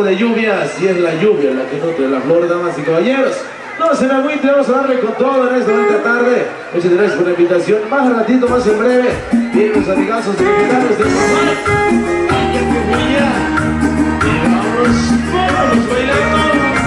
De lluvia, si es la lluvia la que nutre la flor, damas y caballeros. No se me agüite, vamos a darle con todo en esta tarde. Muchas gracias por la invitación. Más ratito, más en breve. Bien, los amigazos de mamá. Y vamos.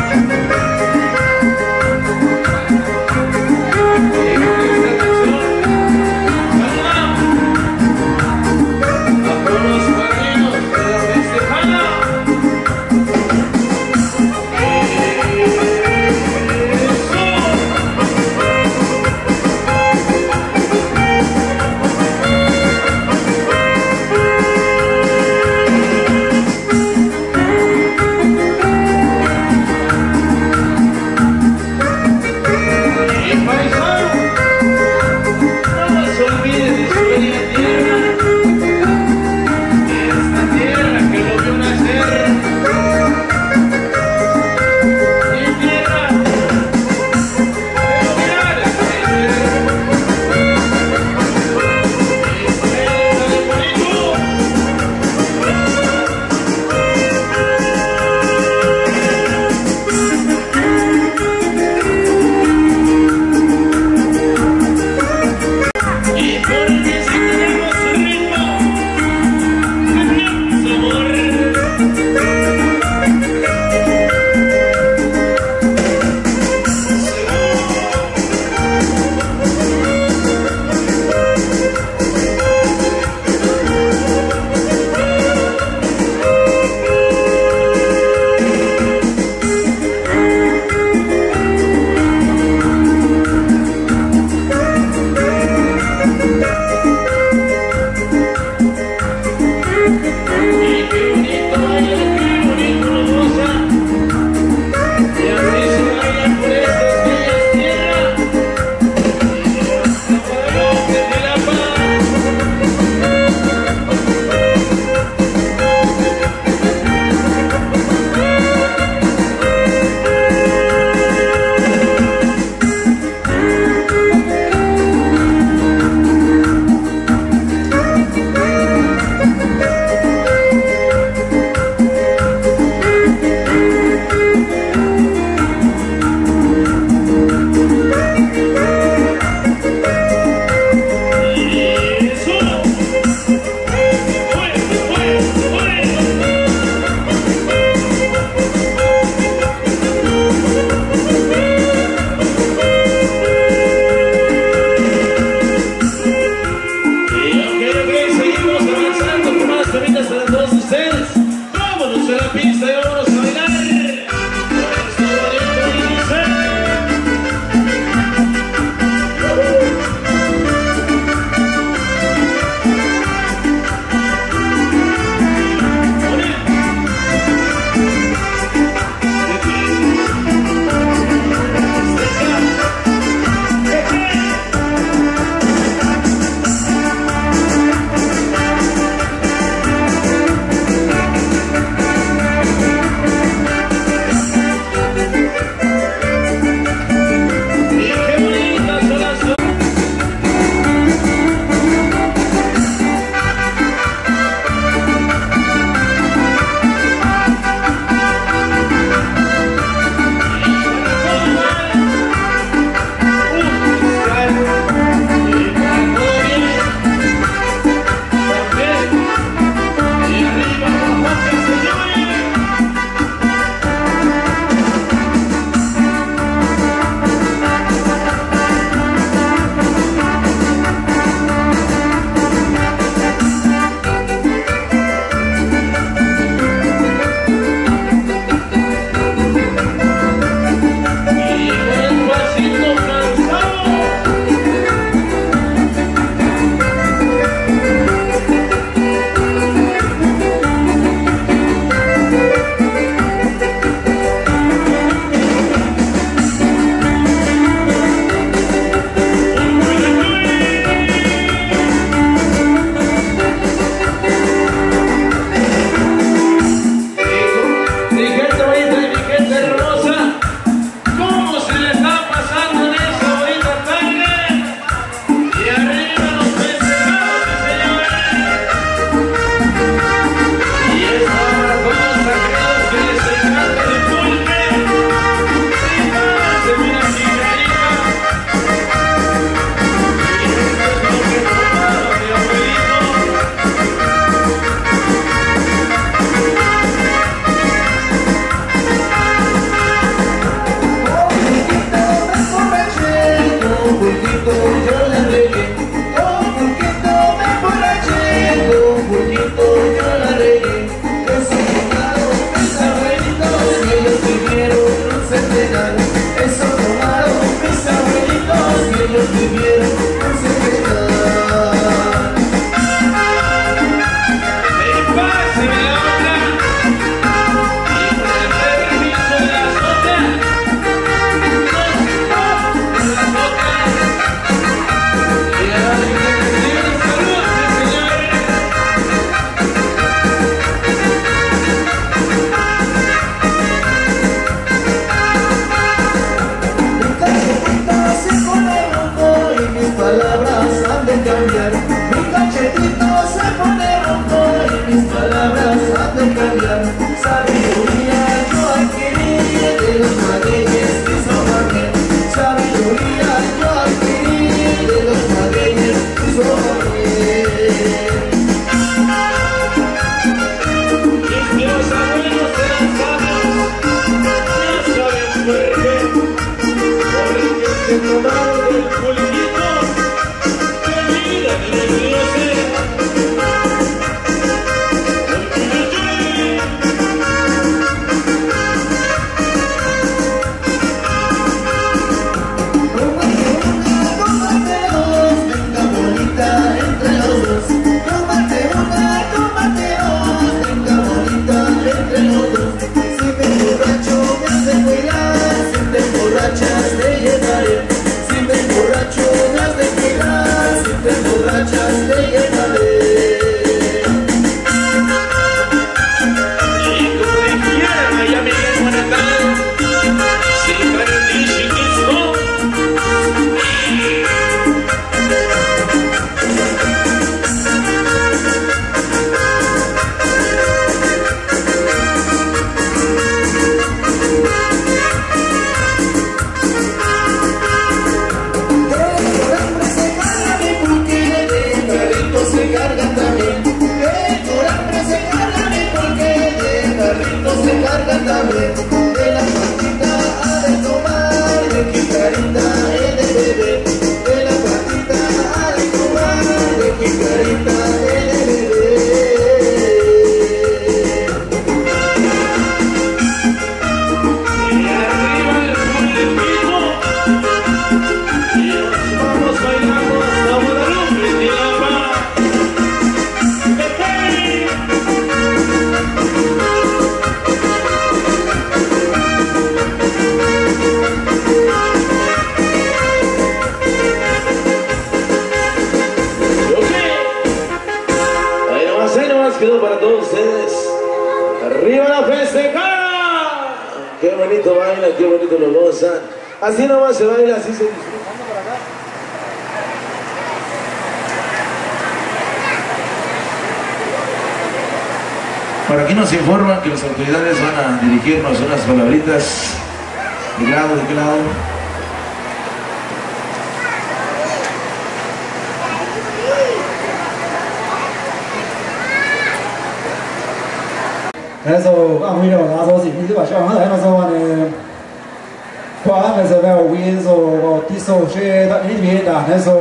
esos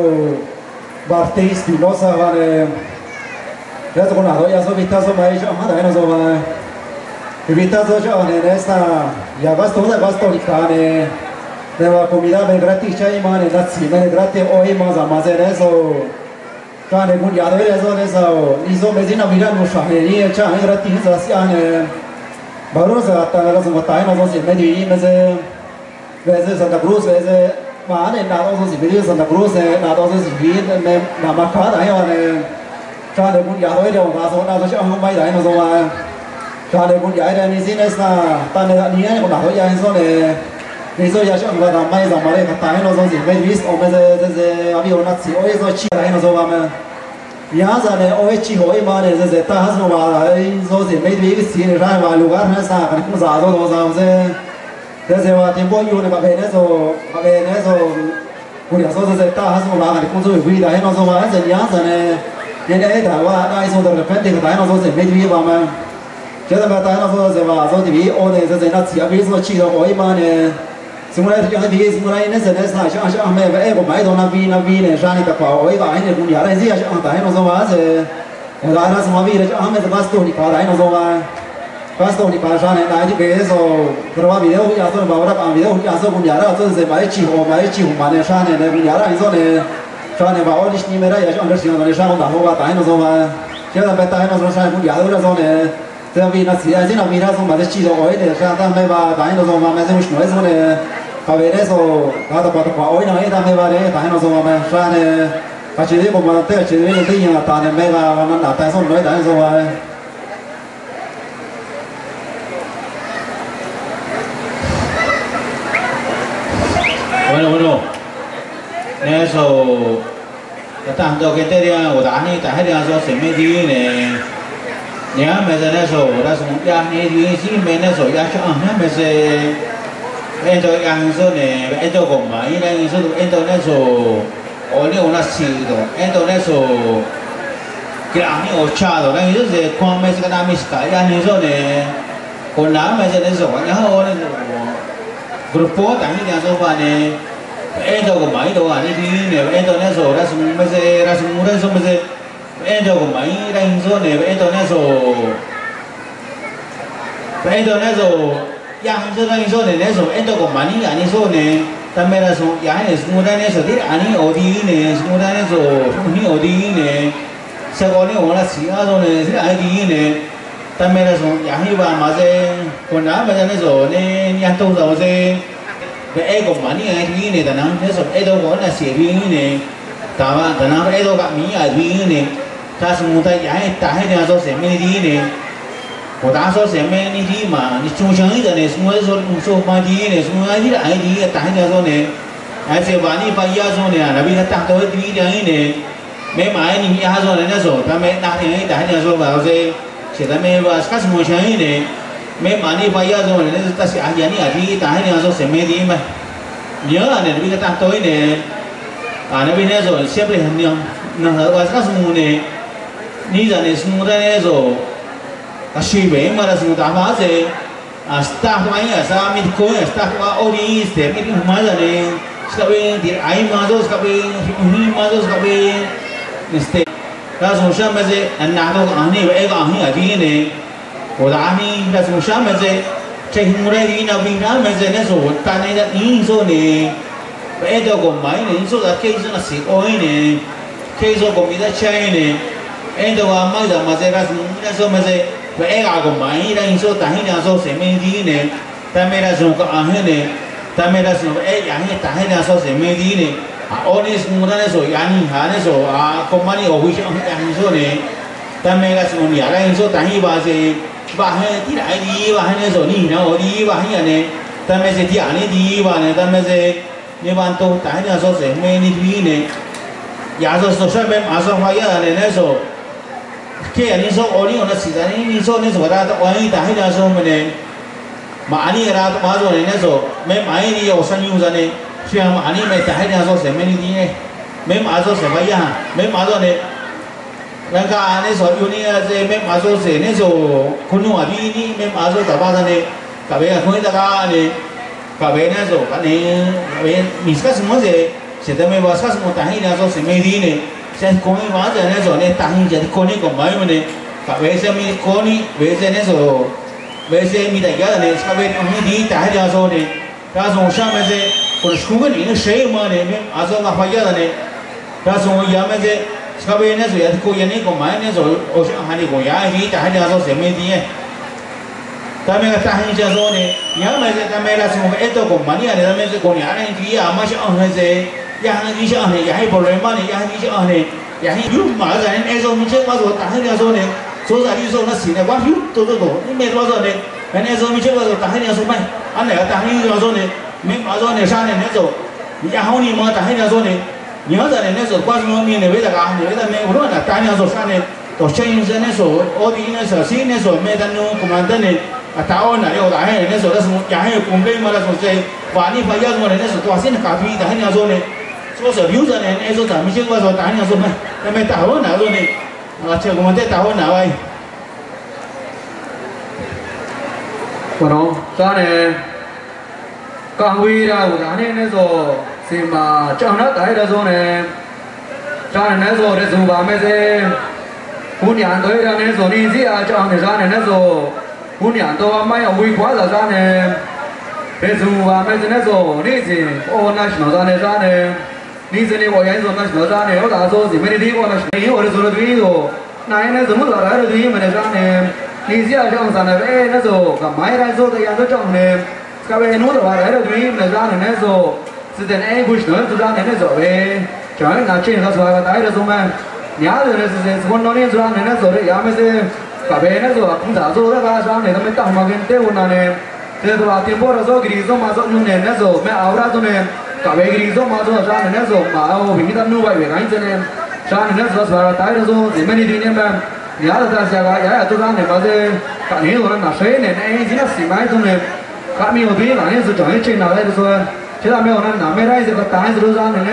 Bartés y Mosa van ya con las doyas o vistazo más ellos más de menos va y vistazo yo en esta ya gasto de gasto y cane de la comida de gratis ya y más en la cima de gratis hoy más a más en eso cane muy ya de eso de eso y eso me dina mira no shahería ya en gratis así ane baros hasta las montañas no se me di me se veces Santa Cruz veces van en nada osos y videos Santa Cruz, nada osos y videos, me nada más cada año ne, cha de mun ya hoy de un vaso nada so không bay đấy nó rồi cha de mun ya de ni sin es na ta ne ni ne con nada ya en so ne ni so ya chọn vào làm may rằng mà đây cái tay nó rồi gì mấy vis ông bây giờ giờ giờ abi ông nát xí ôi rồi chi đấy nó rồi mà ya za ne ôi chi hỏi mà ne giờ giờ ta has nó vào rồi gì mấy vis xí ne ra vào lugar nó sa Desewa tempo yo ne bagai ne so bagai ne so kuria so se ta ha so la ga kon so wi da he no so ma se nya sa ne ne ne da wa da so da pe te da no so se me ji ba ma je da ba da no so se wa so ti o ne se se na ti a bi so chi do o i ma ne simulai ti ha di simulai ne se ne sa sha sha me ba e ko mai do na bi na bi ne sha ni ta pa o i ba ne kun ya ra si ya sha ta he no so ma se da ra so ma bi re sha me da ba sto ni pa da he no so ma Pastor ni pasha ne na ji ke so proba video ya so ba ora pa video ya so kun ya ra so se mai chi ho mai chi ho ma ne sha ne ne ne ne ba ni ni me ra ya so no ne sha ho da ho ba ta no so ba che da pe ta no so sha kun ya ra so ne se vi na si ya ji na vi ra so ma de chi do oi de sha ta me ba ta no so ma me se mu no so ne pa ve ne so ka da pa ta pa oi na e ta me ba de ta no so ma me sha ne ne ne ba ba bueno, bueno. Eso, tanto que te digan, o Dani, te digan, eso se me dice, ya me dicen eso, ahora son ya ni dice, me eso, ya que ah, me se, esto ya eso ne, esto como, y la eso, esto eso, o ni una sido, esto eso, que a mí ochado, la eso se come se cái miska, ya ni eso ne, con la me dicen eso, ya ahora eso, grupo también ya eso va ne, esto mai đồ anh đi nè esto nè so ra me se ra sum ra me se esto con mai ra in so nè esto nè so esto nè so yang so ra in so nè nè so esto con mai ni so nè también ra so ya nè sum ra nè so dir ani odi nè sum ra nè so ni odi nè se con ni ora si a so nè si ai di nè también ra so ya hi ba ma se con na ma nè so nè ya to so se ve ego mani ai vi ne dana ne so edo go na si vi này, ta wa dana edo ga mi ai vi ne ta su mu ta ya ai ta hai ne so se me di ne ko ta so se me ni di đi ni chu chang ni ne su mo số mu số ma di ne su mo ai di ai di ta hai ne số này, ai se ba ni ba nhà số này, na bi ta to di này, ne me ma ai nhà số này ne số, ta mấy na ne ta hai ne so ba so se ta mấy ba ka su mo chang ni 매 많이 봐야죠. 그래서 다시 아니 아니 다행히 와서 세메디 말 nhớ này bây giờ ta tối nè à nó bên đây rồi xếp lên hình nhau nó hở qua các sung nè ni giờ này sung ra nè rồi ta suy bể mà là sung ta hóa gì à ta hóa ấy à sao mình coi à ta hóa ori sẽ cái cái hóa giờ này các bên thì ai mà rồi các bên huni mà rồi các bên nè ta sung sang mà gì anh nào đâu có anh này vậy có anh ở đây nè da ni ta su sha ma se che hu re di na bi na ma se ne so ta ne da ni so ne be do ko mai ne so da ke so na si o ne ke so ko mi da chai ne en do wa mai da ma se ga su ne so ma se ဘဲကကိုမိုင်းတိုင်းဆိုတဟင်းညာ वाहन ती राय दी वाहन सोनी ना ओरी वाहन याने तमेसे ती आने दी वाहन तमेसे ने बांतो ताने असो से में नि दी ने या जो सोशा में आसो फाया ने ने सो के यानी सो ओरी ओना सीधा ने नि सो ने जोरा तो ओई ताहे ना सो मने मानी रात माजो ने ने सो मैं माई नी ओसन यूज़ ने श्याम आनी में ताहे ना सो से में नि दी ने मैं माजो से भैया मैं माजो ने 人家那说有你啊，这没马说谁那时候可能啊比你没马说打巴掌的，咖啡啊可以打咖呢，咖啡那时候可能咖啡米斯卡什么子，现在没瓦斯卡什么单一那时候是没地呢，现在可以瓦子那时候呢单一现在可以购买么呢，咖啡是没可以，为什那时候，为什米大家呢，咖啡没地单一那时候呢，那时候上面这，我们出个人的谁嘛呢，没马说那花家的呢，那时候也没这。မစ္စကစမောစေစေတမဲဘာစကစမောတဟိနာဆိုစေမေဒီနဲ့ sen koni ma ja ne so ne tahin ja koni ko mai mane ka ve se mi koni ve se ne so ve se mi da ya ne sa ve mi di ta ja so ne da so sha me se ko shu ga ni ne she ma ne me a so ma fa ya ne da so ya me se sa ve ne so ya ko ya ne ko mai ne so o sha ha ni ko ya mi ta ja so se me di ye ဒါမဲ့တာဟင်ကျသောနေညမဲ့တဲ့ဒါမဲ့လားဆိုအဲ့တော့ကိုမနီရတယ်ဒါမဲ့ကိုညာအဲ့ဒီအမရှိအောင်ဟဲ့စေ yang di sha ne yang bo ren ma ne yang di sha ne yang yu ma za ne e so mi che ma so ta he ya so ne so za yu so na si ne wa yu to to to ni me to so ne ben e so mi che wa so ta he ya so mai an ne ta he ya so ne me ma so ne sha ne ne so ya hao ni ma ta he ya so ne 여자에서 과스모니에 왜다가 왜다네 그러나 까냐서 산에 또 체인전에서 어디에서 시내에서 메단노 그만다네 아타오나 요다 해에서 그래서 야해 공부에 말아서 제 많이 봐야서는 또 하시는 가비 다 해냐서네 소서 유저는 에서 담이신 거서 다 해냐서 맨에 타오나 요네 아 제가 그만데 타오나 와이 그럼 전에 강위라고 안 해내서 စေမာကြောင်နာတိုင်းရဆုံးနဲ့တာနနဲ့ဆိုရဇူပါမဲစေဘုညာတော်ရနဲ့ဆိုဒီစီအားကြောင်နေစားနဲ့ဆိုဘုညာတော်မိုင်းအဝေးခွာစားစားနဲ့ရဇူပါမဲစနဲ့ဆိုနေ့စဉ်အော်နတ်နော်စားနဲ့စားနဲ့နေ့စဉ်ဘောရိုင်းဆိုနတ်နော်စားနဲ့ဟောတာဆိုစီမင်းဒီဘောနတ်နေဟောရဇူရဒီဆိုနိုင်နဲ့ဇမှုလာရဒီမနဲ့စားနဲ့နေ့စီအားကြောင်စားနဲ့ပဲနဲ့ဆိုကမိုင်းရိုင်းဆိုတရားဆိုကြောင်နဲ့ကပဲနိုးတော်ရရဒီမနဲ့စားနဲ့ဆို 来的对没得啥呢？那时候是在哎不是那是啥呢？那时候哎，讲那钱他说个带的说嘛，伢子那是是是我那年说呢，那时候的伢们是各位那时候工厂做那个啥呢？他们当嘛跟对我那呢，这都话电波的时候给你说嘛说用呢，那时候没熬那种呢。cả về cái zo mà zo ra nên zo mà ô vì ta nu vậy về cái chân em ra nên zo ra tại zo thì mình đi nên mà nhà là ta sẽ cái nhà tôi ra nên mà thế cả những người nó sẽ nên anh chỉ là xí thế là mấy ông ăn nắm mấy đây rồi có tái rồi ra này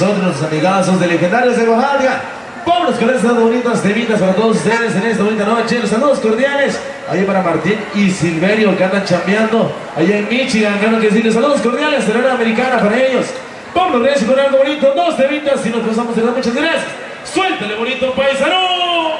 nosotros amigazos de Legendarios de Oaxaca. Vámonos con estas bonitas temitas para todos ustedes en esta bonita noche. Los saludos cordiales. Ahí para Martín y Silverio que andan chambeando. Allá en Michigan, quiero que decirles saludos cordiales de la americana para ellos. Vamos a con algo bonito, dos temitas y nos pasamos a dar muchas gracias. Suéltale bonito paisano.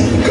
Yes.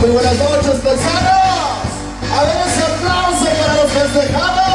Muy buenas noches, paisanos. A ver ese aplauso para los festejados.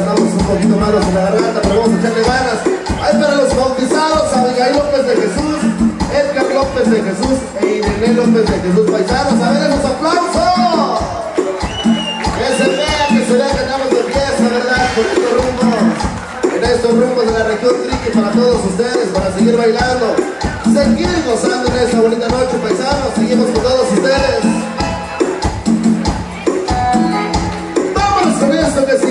andamos un poquito malos en la garganta, pero vamos a echarle ganas. Ahí para los bautizados, Abigail López de Jesús, Edgar López de Jesús e Irene López de Jesús Paisanos. A ver esos aplausos. Que se vea, que se vea que andamos de fiesta, ¿verdad? Por estos rumbos, en estos rumbos de la región triqui para todos ustedes, para seguir bailando. Seguir gozando en esta bonita noche, paisanos. Seguimos con todos ustedes. Vámonos con esto que se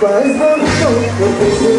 Rapaz, não sou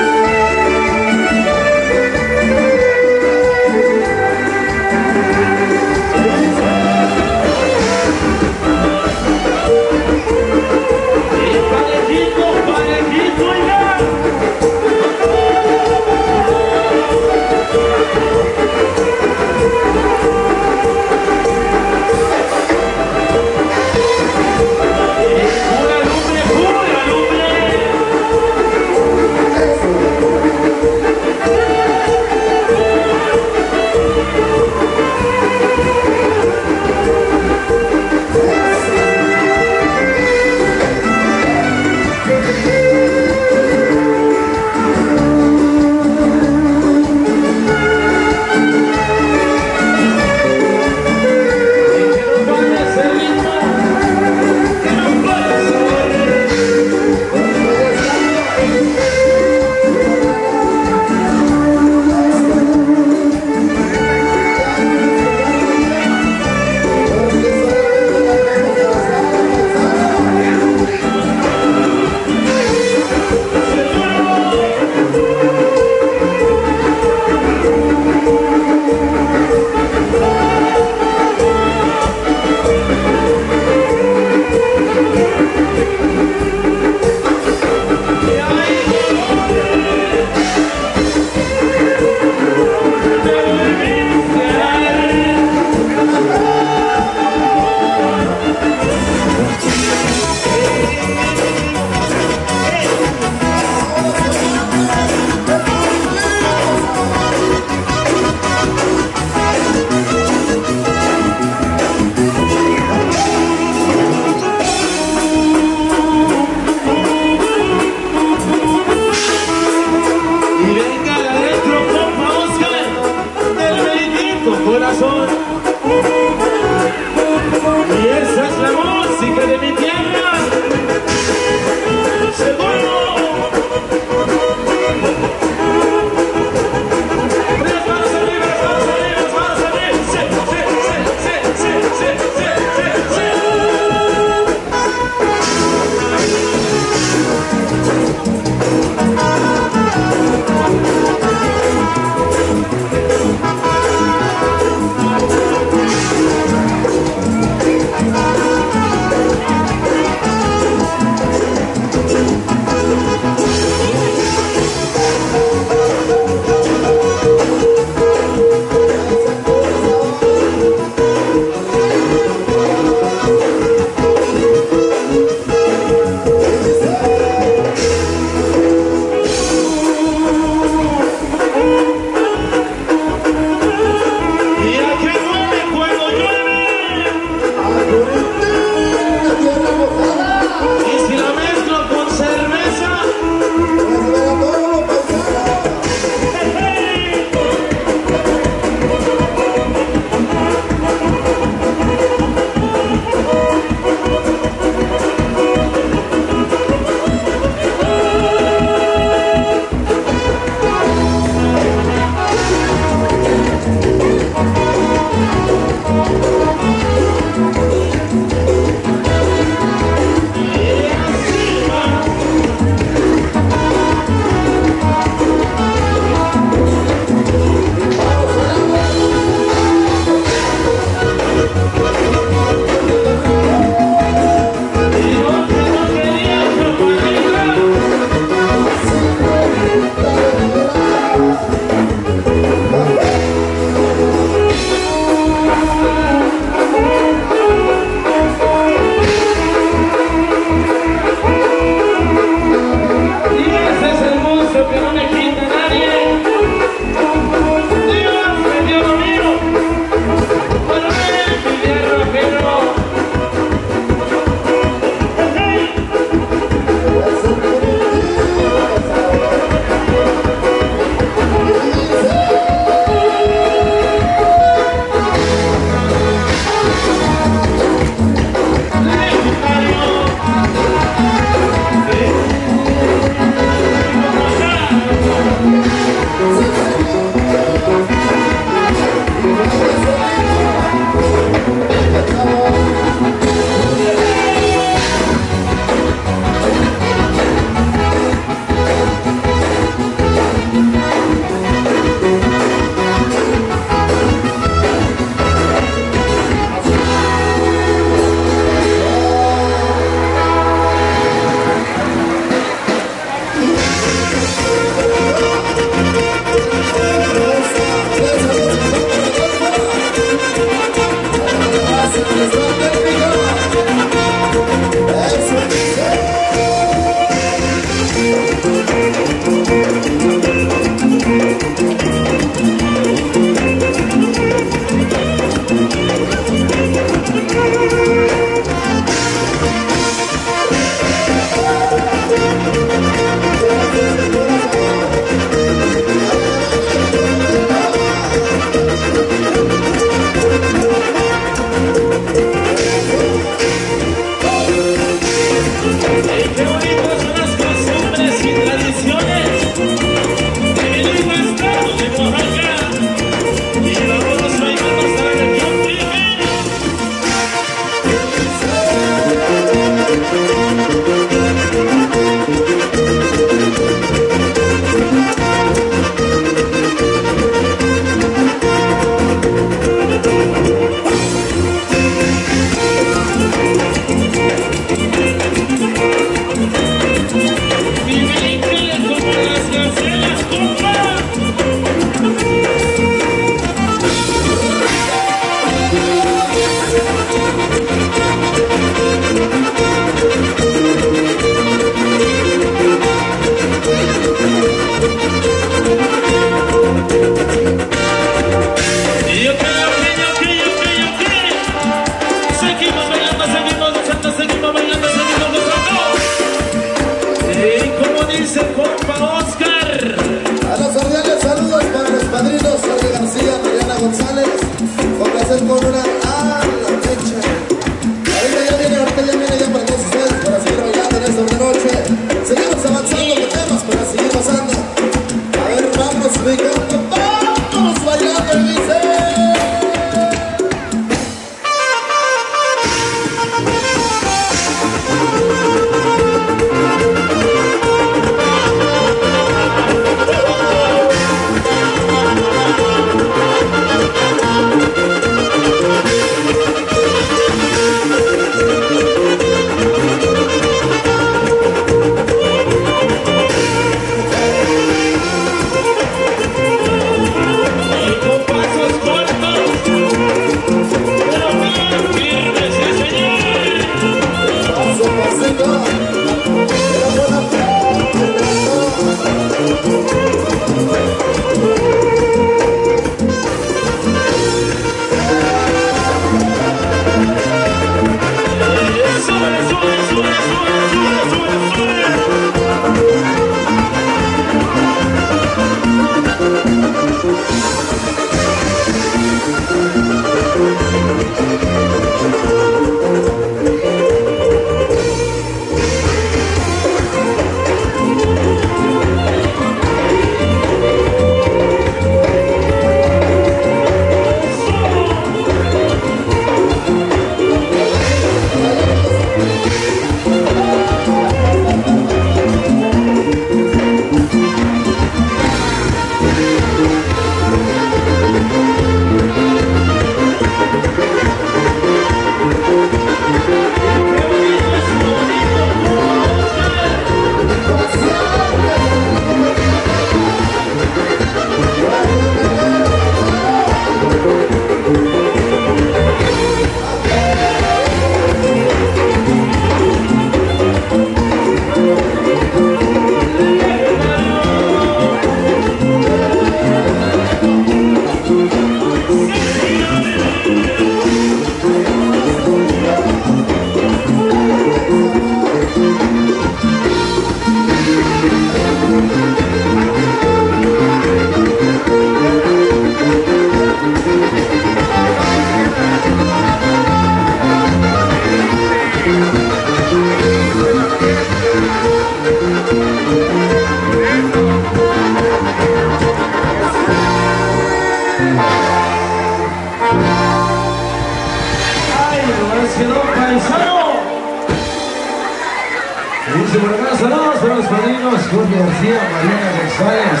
Juan García, Mariana González.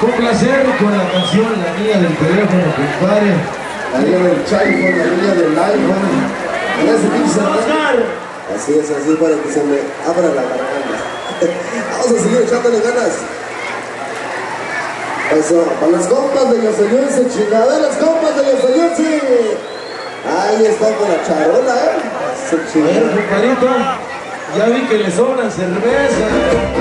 Con placer con la canción La Niña del Teléfono, compadre. La Niña del Chaipo, La Niña del iPhone. Gracias, Oscar. Así es, así para que se me abra la garganta. Vamos a seguir echándole ganas. Eso, para las compas de los señores las compas de los señores. Ahí está con la charola, eh. Se compadrito, ya vi que le sobran cerveza.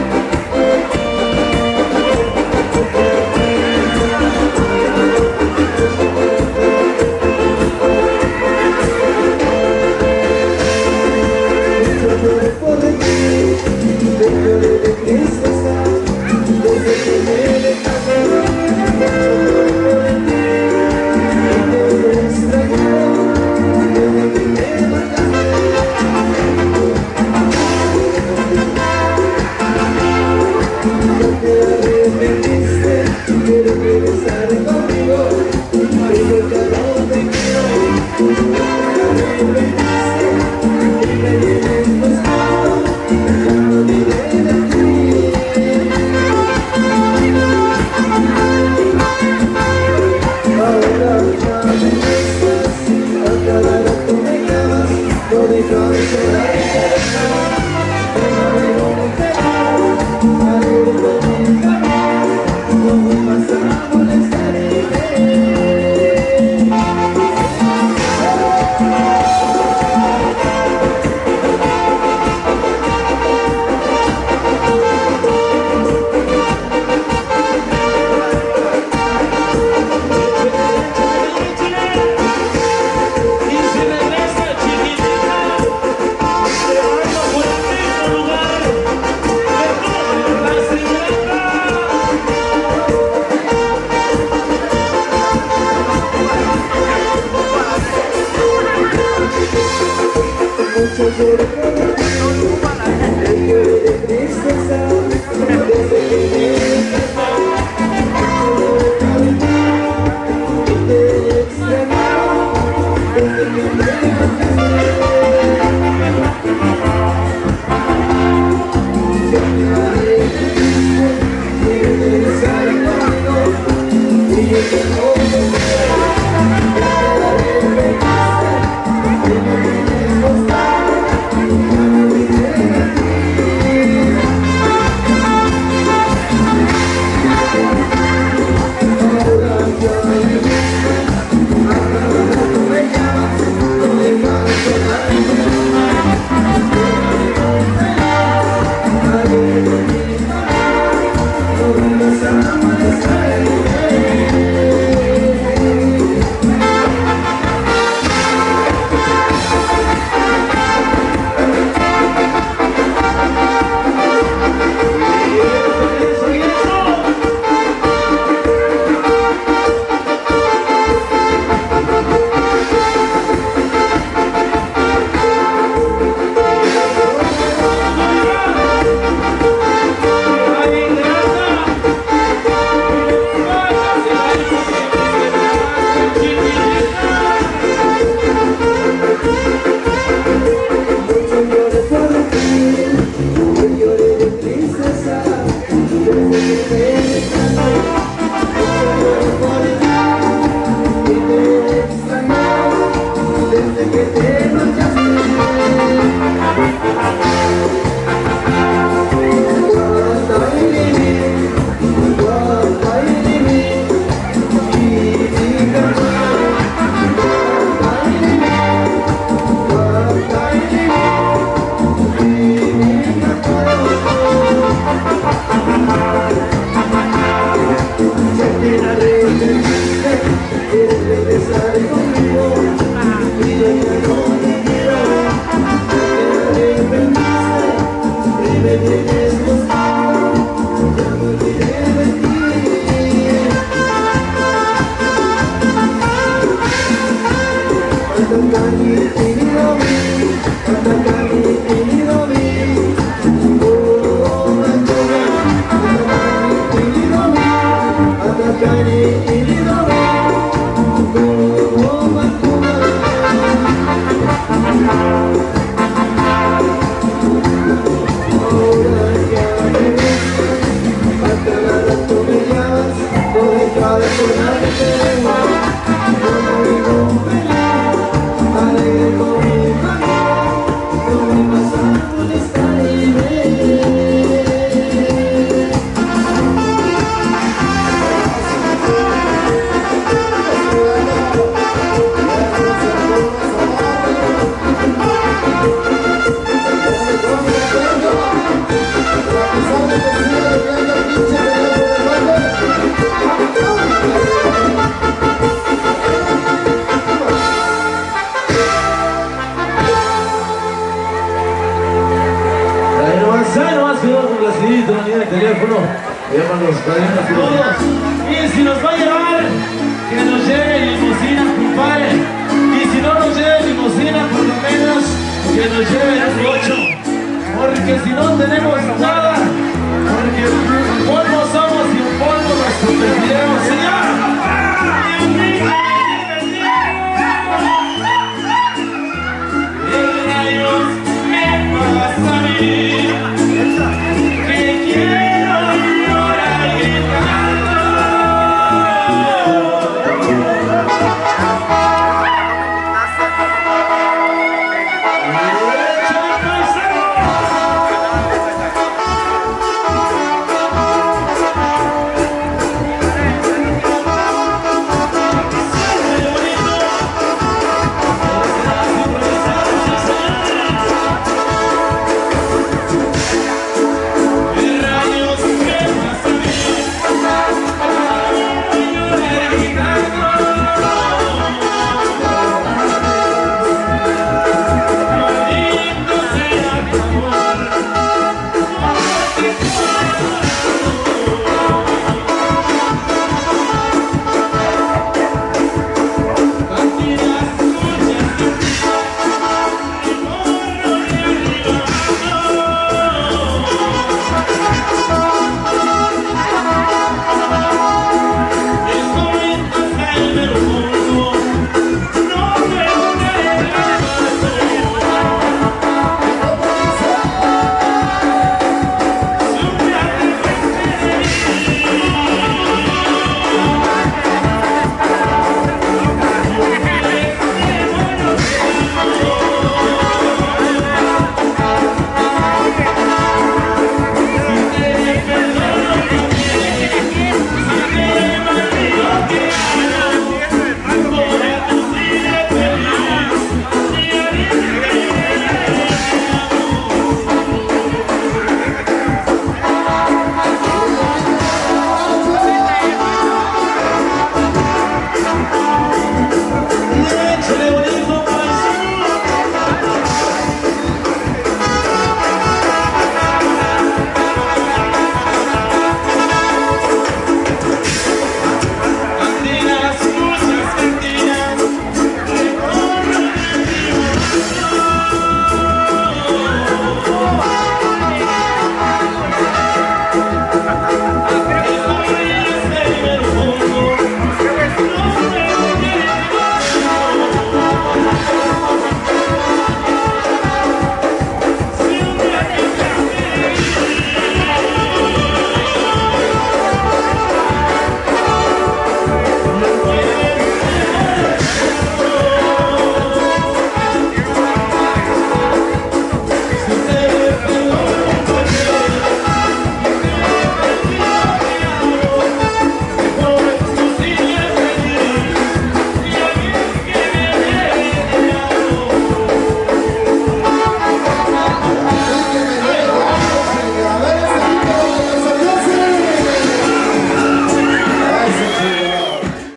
Johnny. Y si nos va a llevar, que nos lleve limosina, compadre. Y si no nos lleve limosina, por lo menos, que nos lleve el ocho. Porque si no tenemos nada, porque polvo somos y en polvo nos convertiremos.